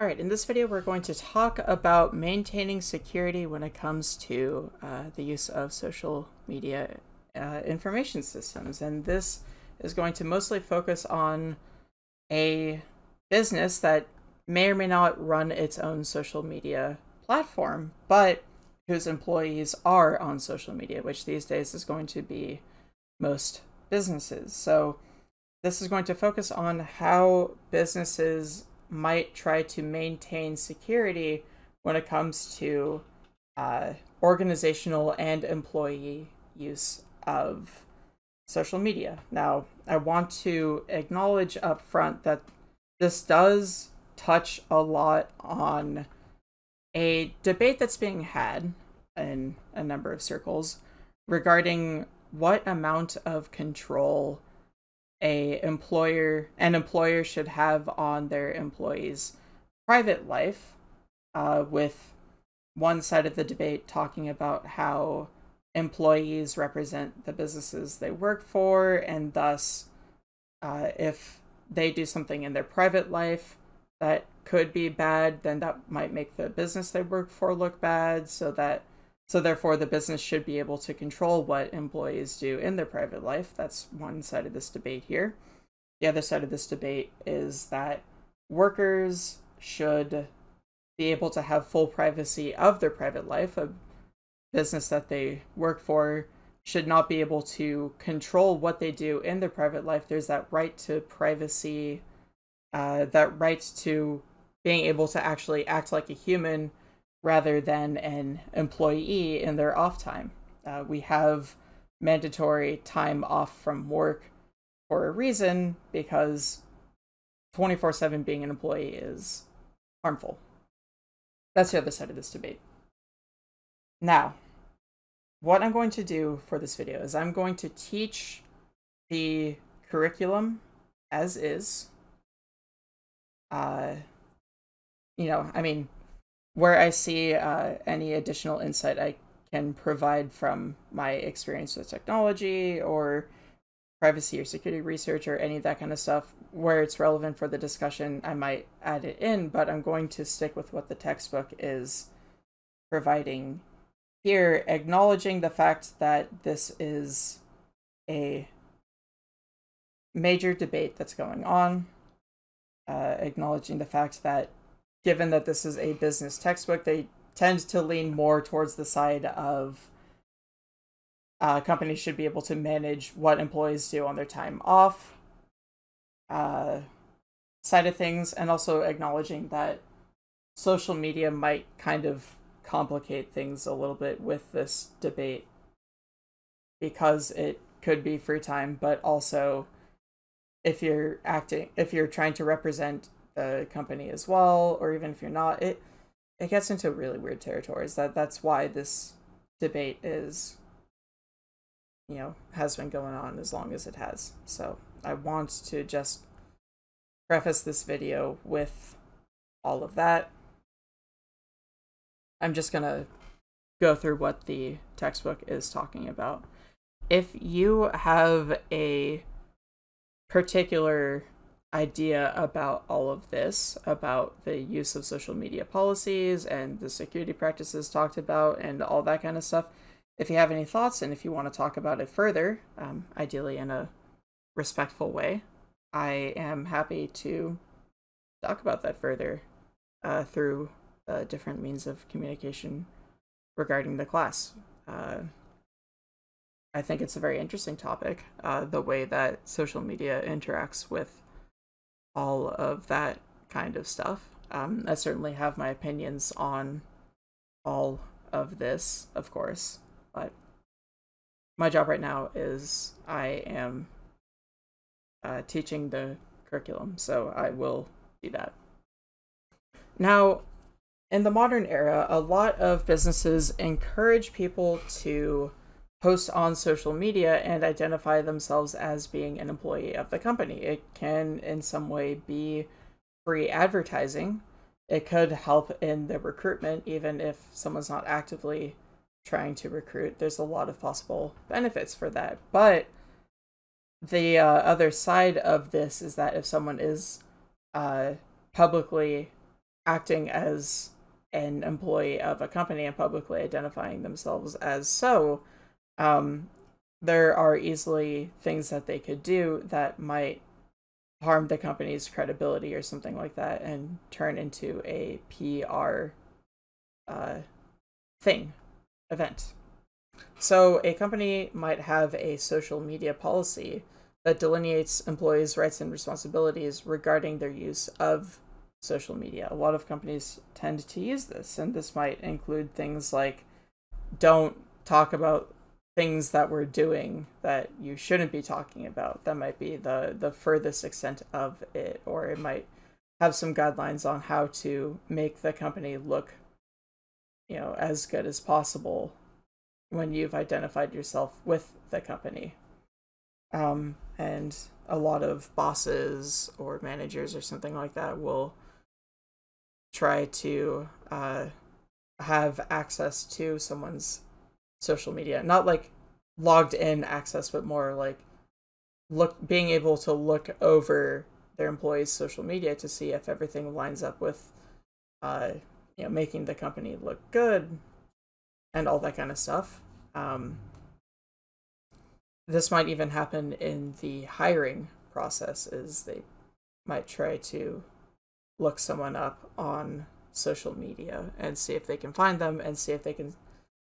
All right, in this video, we're going to talk about maintaining security when it comes to uh, the use of social media uh, information systems. And this is going to mostly focus on a business that may or may not run its own social media platform, but whose employees are on social media, which these days is going to be most businesses. So this is going to focus on how businesses might try to maintain security when it comes to uh, organizational and employee use of social media. Now, I want to acknowledge up front that this does touch a lot on a debate that's being had in a number of circles regarding what amount of control a employer an employer should have on their employees private life uh, with one side of the debate talking about how employees represent the businesses they work for and thus uh, if they do something in their private life that could be bad then that might make the business they work for look bad so that so therefore, the business should be able to control what employees do in their private life. That's one side of this debate here. The other side of this debate is that workers should be able to have full privacy of their private life. A business that they work for should not be able to control what they do in their private life. There's that right to privacy, uh, that right to being able to actually act like a human rather than an employee in their off time. Uh, we have mandatory time off from work for a reason because 24 7 being an employee is harmful. That's the other side of this debate. Now, what I'm going to do for this video is I'm going to teach the curriculum as is. Uh, you know, I mean, where I see uh, any additional insight I can provide from my experience with technology or privacy or security research or any of that kind of stuff, where it's relevant for the discussion, I might add it in, but I'm going to stick with what the textbook is providing here, acknowledging the fact that this is a major debate that's going on, uh, acknowledging the fact that given that this is a business textbook, they tend to lean more towards the side of uh, companies should be able to manage what employees do on their time off uh, side of things, and also acknowledging that social media might kind of complicate things a little bit with this debate because it could be free time, but also if you're acting, if you're trying to represent the company as well, or even if you're not, it it gets into really weird territories. That that's why this debate is you know has been going on as long as it has. So I want to just preface this video with all of that. I'm just gonna go through what the textbook is talking about. If you have a particular idea about all of this, about the use of social media policies and the security practices talked about and all that kind of stuff. If you have any thoughts and if you want to talk about it further, um, ideally in a respectful way, I am happy to talk about that further uh, through uh, different means of communication regarding the class. Uh, I think it's a very interesting topic, uh, the way that social media interacts with all of that kind of stuff. Um, I certainly have my opinions on all of this, of course, but my job right now is I am uh, teaching the curriculum, so I will do that. Now, in the modern era, a lot of businesses encourage people to post on social media and identify themselves as being an employee of the company. It can, in some way, be free advertising. It could help in the recruitment, even if someone's not actively trying to recruit. There's a lot of possible benefits for that. But the uh, other side of this is that if someone is uh, publicly acting as an employee of a company and publicly identifying themselves as so, um, there are easily things that they could do that might harm the company's credibility or something like that and turn into a PR uh, thing, event. So, a company might have a social media policy that delineates employees' rights and responsibilities regarding their use of social media. A lot of companies tend to use this, and this might include things like don't talk about things that we're doing that you shouldn't be talking about. That might be the the furthest extent of it, or it might have some guidelines on how to make the company look, you know, as good as possible when you've identified yourself with the company. Um, and a lot of bosses or managers or something like that will try to uh, have access to someone's social media. Not like logged in access but more like look being able to look over their employees social media to see if everything lines up with uh you know making the company look good and all that kind of stuff. Um this might even happen in the hiring process is they might try to look someone up on social media and see if they can find them and see if they can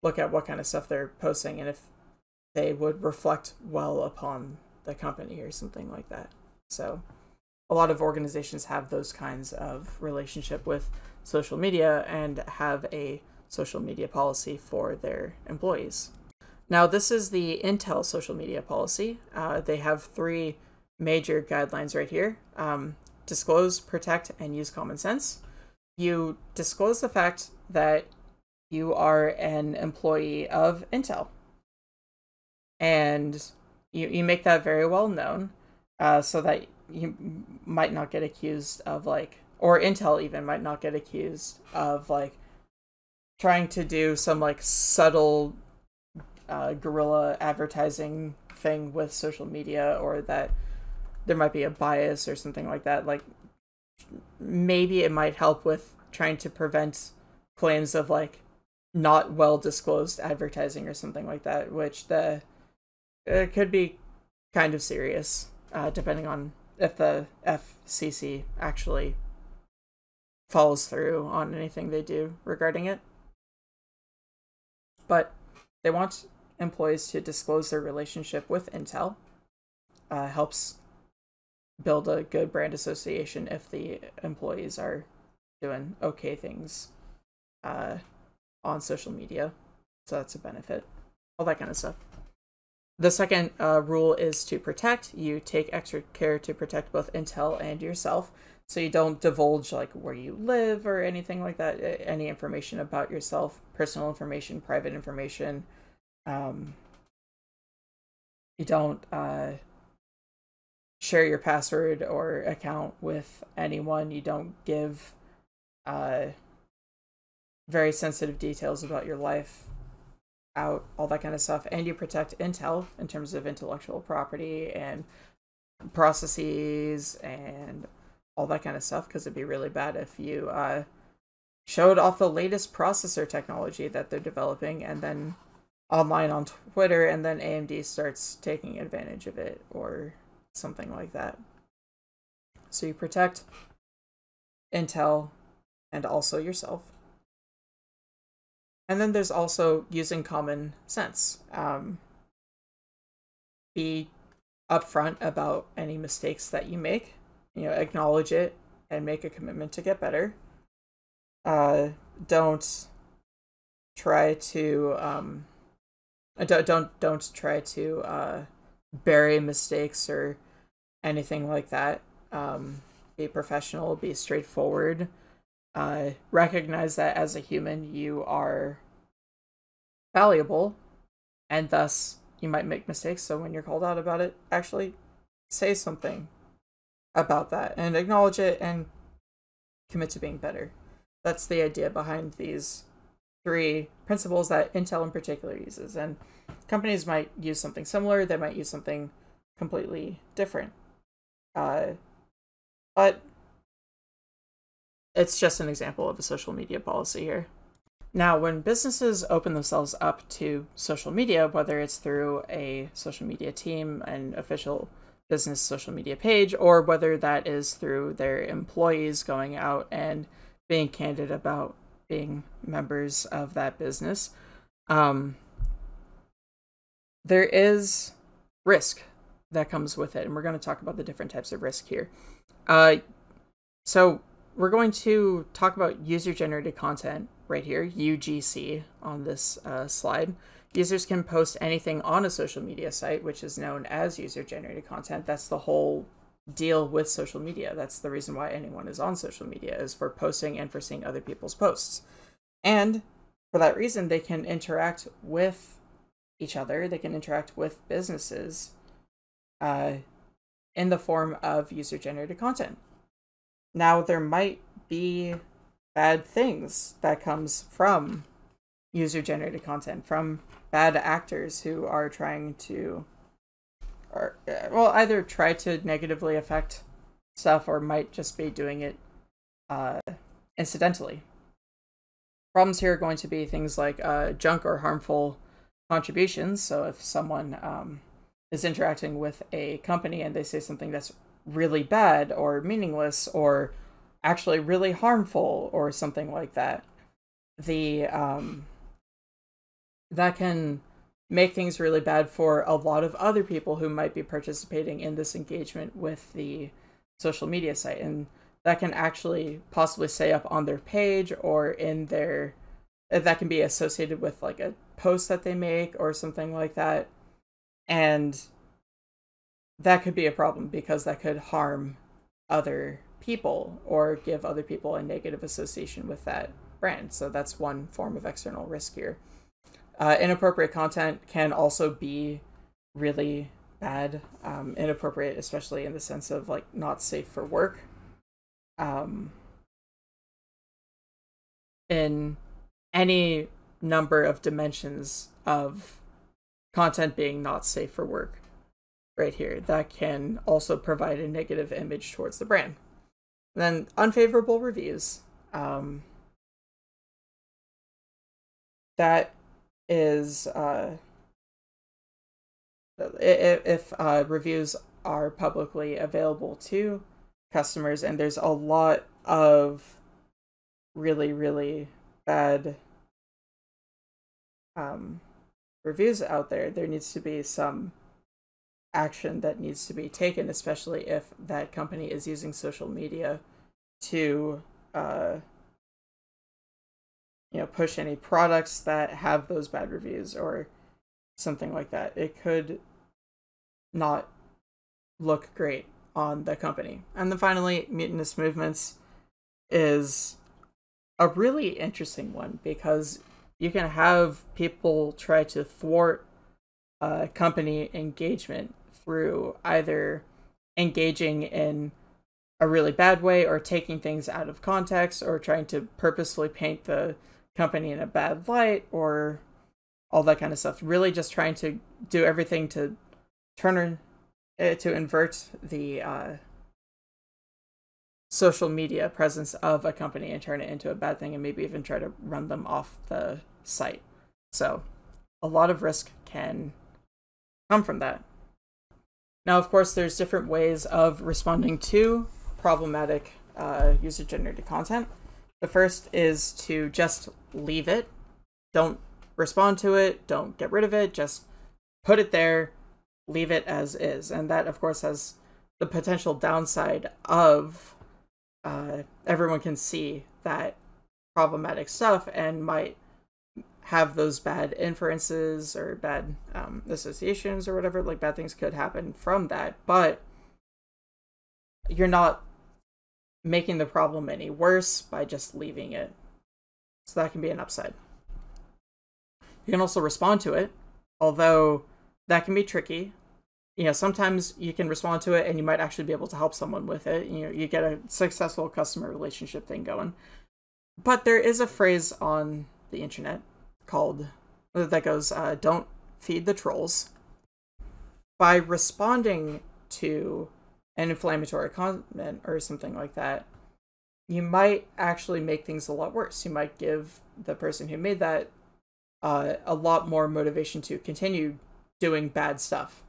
look at what kind of stuff they're posting and if they would reflect well upon the company or something like that. So a lot of organizations have those kinds of relationship with social media and have a social media policy for their employees. Now, this is the Intel social media policy. Uh, they have three major guidelines right here. Um, disclose, protect, and use common sense. You disclose the fact that you are an employee of Intel. And you, you make that very well known uh, so that you might not get accused of like, or Intel even might not get accused of like trying to do some like subtle uh, guerrilla advertising thing with social media or that there might be a bias or something like that. Like maybe it might help with trying to prevent claims of like not well disclosed advertising or something like that, which the it could be kind of serious, uh, depending on if the FCC actually follows through on anything they do regarding it. But they want employees to disclose their relationship with Intel. Uh, helps build a good brand association if the employees are doing okay things uh, on social media. So that's a benefit. All that kind of stuff. The second uh, rule is to protect. You take extra care to protect both Intel and yourself. So you don't divulge like where you live or anything like that, any information about yourself, personal information, private information. Um, you don't uh, share your password or account with anyone. You don't give uh, very sensitive details about your life out, all that kind of stuff. And you protect Intel in terms of intellectual property and processes and all that kind of stuff because it'd be really bad if you uh, showed off the latest processor technology that they're developing and then online on Twitter and then AMD starts taking advantage of it or something like that. So you protect Intel and also yourself. And then there's also using common sense. Um, be upfront about any mistakes that you make. You know, acknowledge it and make a commitment to get better. Uh, don't try to um, don't don't don't try to uh, bury mistakes or anything like that. Um, be professional, be straightforward. Uh, recognize that as a human, you are valuable, and thus you might make mistakes. So when you're called out about it, actually say something about that and acknowledge it and commit to being better. That's the idea behind these three principles that Intel in particular uses. And companies might use something similar, they might use something completely different. Uh, but it's just an example of a social media policy here. Now, when businesses open themselves up to social media, whether it's through a social media team, an official business social media page, or whether that is through their employees going out and being candid about being members of that business, um, there is risk that comes with it. And we're going to talk about the different types of risk here. Uh, so, we're going to talk about user generated content right here, UGC, on this uh, slide. Users can post anything on a social media site, which is known as user generated content. That's the whole deal with social media. That's the reason why anyone is on social media, is for posting and for seeing other people's posts. And for that reason, they can interact with each other, they can interact with businesses uh, in the form of user generated content. Now, there might be bad things that comes from user generated content, from bad actors who are trying to, or well, either try to negatively affect stuff or might just be doing it uh, incidentally. Problems here are going to be things like uh, junk or harmful contributions. So if someone um, is interacting with a company and they say something that's really bad or meaningless or actually really harmful or something like that. The um that can make things really bad for a lot of other people who might be participating in this engagement with the social media site. And that can actually possibly say up on their page or in their that can be associated with like a post that they make or something like that. And that could be a problem because that could harm other people or give other people a negative association with that brand. So that's one form of external risk here. Uh, inappropriate content can also be really bad, um, inappropriate, especially in the sense of like not safe for work. Um, in any number of dimensions of content being not safe for work right here that can also provide a negative image towards the brand. And then unfavorable reviews. Um, that is uh, if, if uh, reviews are publicly available to customers, and there's a lot of really really bad um, reviews out there. There needs to be some action that needs to be taken, especially if that company is using social media to, uh, you know, push any products that have those bad reviews or something like that. It could not look great on the company. And then finally, mutinous movements is a really interesting one because you can have people try to thwart uh, company engagement through either engaging in a really bad way or taking things out of context or trying to purposefully paint the company in a bad light or all that kind of stuff. Really just trying to do everything to turn uh, to invert the uh, social media presence of a company and turn it into a bad thing and maybe even try to run them off the site. So a lot of risk can come from that. Now, of course, there's different ways of responding to problematic uh, user-generated content. The first is to just leave it. Don't respond to it. Don't get rid of it. Just put it there. Leave it as is. And that, of course, has the potential downside of uh, everyone can see that problematic stuff and might have those bad inferences or bad um, associations or whatever. Like bad things could happen from that, but you're not making the problem any worse by just leaving it. So that can be an upside. You can also respond to it, although that can be tricky. You know, sometimes you can respond to it and you might actually be able to help someone with it. You know, you get a successful customer relationship thing going. But there is a phrase on the internet called that goes uh, don't feed the trolls by responding to an inflammatory comment or something like that you might actually make things a lot worse. You might give the person who made that uh, a lot more motivation to continue doing bad stuff.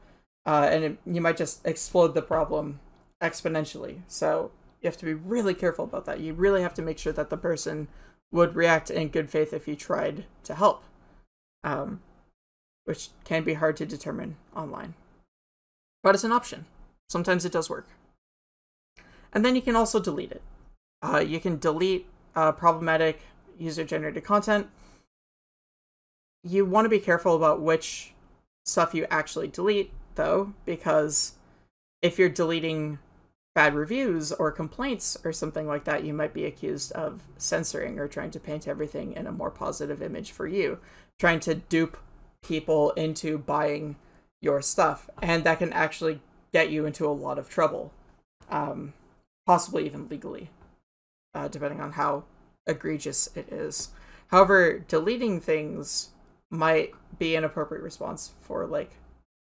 Uh, and it, you might just explode the problem exponentially. So you have to be really careful about that. You really have to make sure that the person would react in good faith if you tried to help, um, which can be hard to determine online. But it's an option. Sometimes it does work. And then you can also delete it. Uh, you can delete uh, problematic user generated content. You want to be careful about which stuff you actually delete, though, because if you're deleting bad reviews or complaints or something like that, you might be accused of censoring or trying to paint everything in a more positive image for you, trying to dupe people into buying your stuff. And that can actually get you into a lot of trouble, um, possibly even legally, uh, depending on how egregious it is. However, deleting things might be an appropriate response for like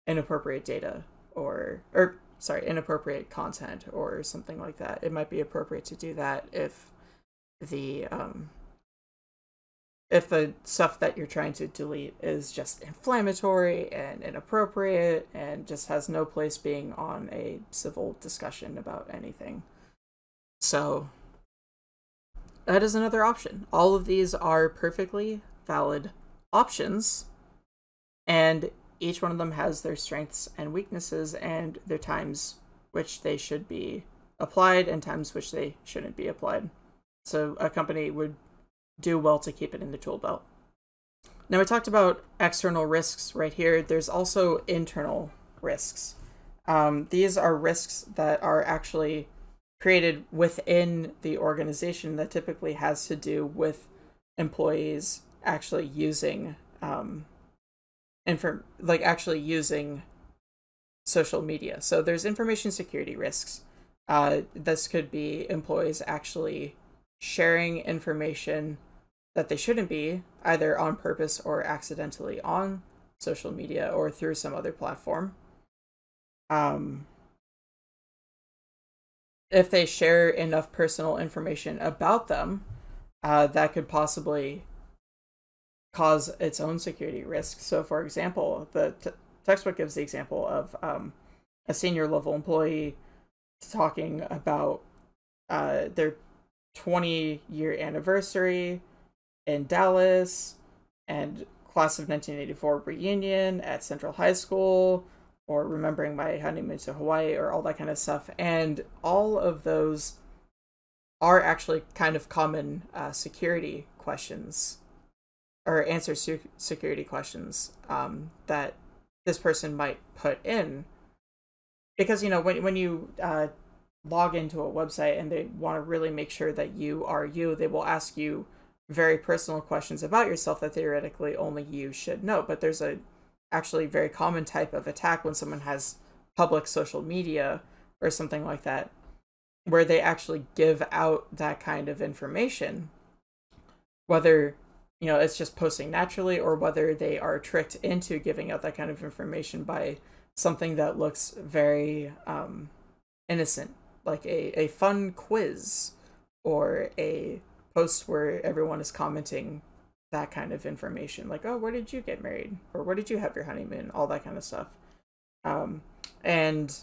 inappropriate data or or sorry inappropriate content or something like that. It might be appropriate to do that if the um if the stuff that you're trying to delete is just inflammatory and inappropriate and just has no place being on a civil discussion about anything. So that is another option. All of these are perfectly valid options. And each one of them has their strengths and weaknesses and their times which they should be applied and times which they shouldn't be applied. So a company would do well to keep it in the tool belt. Now we talked about external risks right here. There's also internal risks. Um, these are risks that are actually created within the organization that typically has to do with employees actually using um inform like actually using social media. So there's information security risks. Uh, this could be employees actually sharing information that they shouldn't be, either on purpose or accidentally on social media or through some other platform. Um, if they share enough personal information about them, uh, that could possibly cause its own security risks. So, for example, the t- textbook gives the example of um, a senior level employee talking about uh, their 20 year anniversary in Dallas and class of 1984 reunion at Central High School or remembering my honeymoon to Hawaii or all that kind of stuff. And all of those are actually kind of common uh, security questions or answer security questions um, that this person might put in. Because you know when when you uh, log into a website and they want to really make sure that you are you they will ask you very personal questions about yourself that theoretically only you should know. But there's a actually very common type of attack when someone has public social media or something like that where they actually give out that kind of information. Whether you know it's just posting naturally or whether they are tricked into giving out that kind of information by something that looks very um, innocent like a, a fun quiz or a post where everyone is commenting that kind of information like oh where did you get married? or where did you have your honeymoon? all that kind of stuff. Um, and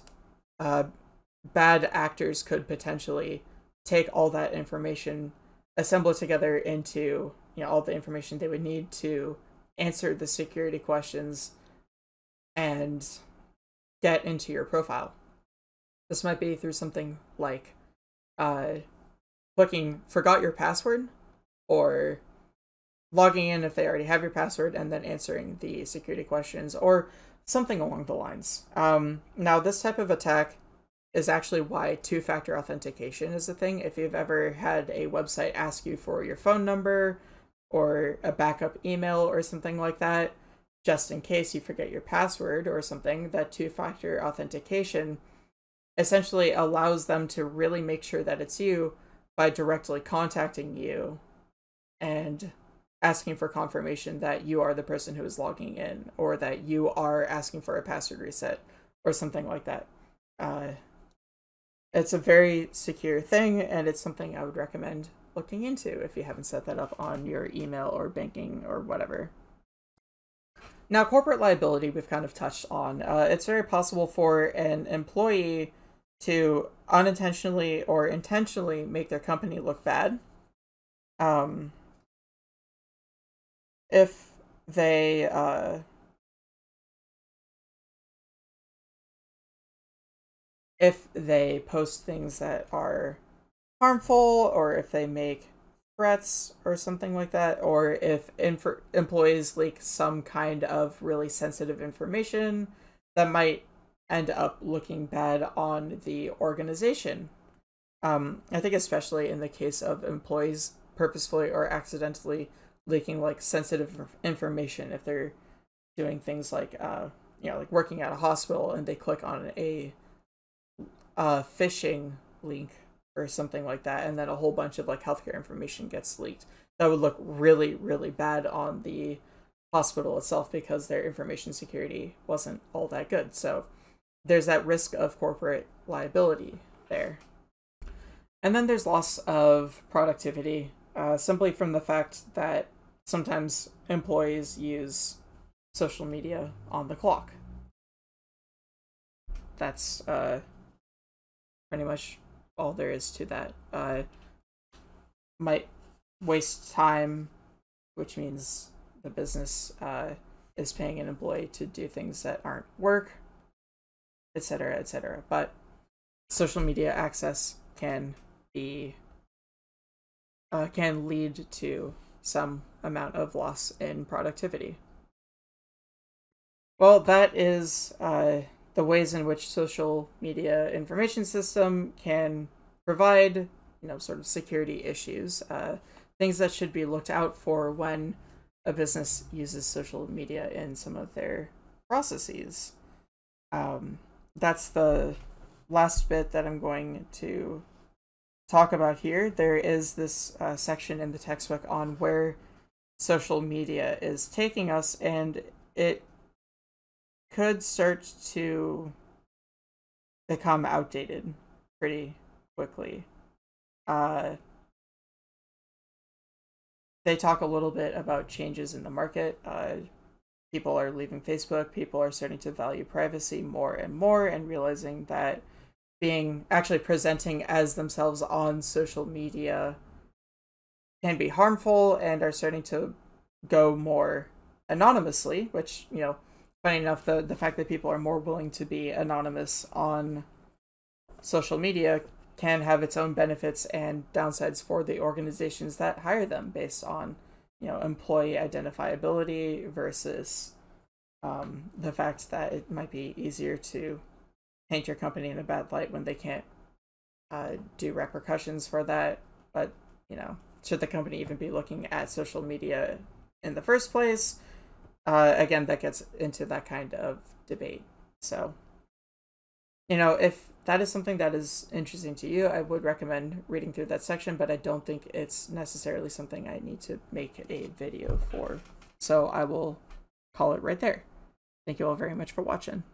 uh, bad actors could potentially take all that information assemble it together into you know all the information they would need to answer the security questions and get into your profile. This might be through something like uh, looking forgot your password or logging in if they already have your password and then answering the security questions or something along the lines. Um, now, this type of attack is actually why two factor authentication is a thing. If you've ever had a website ask you for your phone number or a backup email or something like that, just in case you forget your password or something, that two factor authentication essentially allows them to really make sure that it's you by directly contacting you and asking for confirmation that you are the person who is logging in or that you are asking for a password reset or something like that. Uh, it's a very secure thing, and it's something I would recommend looking into if you haven't set that up on your email or banking or whatever. Now, corporate liability, we've kind of touched on. Uh, it's very possible for an employee to unintentionally or intentionally make their company look bad. Um, if they uh, if they post things that are harmful or if they make threats or something like that, or if inf- employees leak some kind of really sensitive information that might end up looking bad on the organization. Um, I think especially in the case of employees purposefully or accidentally leaking like sensitive information if they're doing things like uh, you know like working at a hospital and they click on a uh, phishing link or something like that, and then a whole bunch of like healthcare information gets leaked. That would look really, really bad on the hospital itself because their information security wasn't all that good. So there's that risk of corporate liability there. And then there's loss of productivity uh, simply from the fact that sometimes employees use social media on the clock. That's uh, pretty much all there is to that. Uh, might waste time, which means the business uh, is paying an employee to do things that aren't work, etc., etc. But social media access can be uh, can lead to some amount of loss in productivity. Well, that is uh, the ways in which social media information system can provide, you know, sort of security issues, uh, things that should be looked out for when a business uses social media in some of their processes. Um, that's the last bit that I'm going to talk about here. There is this uh, section in the textbook on where social media is taking us, and it could start to become outdated pretty quickly. Uh, they talk a little bit about changes in the market. Uh, people are leaving Facebook. People are starting to value privacy more and more and realizing that being actually presenting as themselves on social media can be harmful and are starting to go more anonymously, which, you know, funny enough, the the fact that people are more willing to be anonymous on social media can have its own benefits and downsides for the organizations that hire them based on you know employee identifiability versus um, the fact that it might be easier to paint your company in a bad light when they can't uh, do repercussions for that. But you know should the company even be looking at social media in the first place uh, again, that gets into that kind of debate. So, you know, if that is something that is interesting to you, I would recommend reading through that section, but I don't think it's necessarily something I need to make a video for. So I will call it right there. Thank you all very much for watching.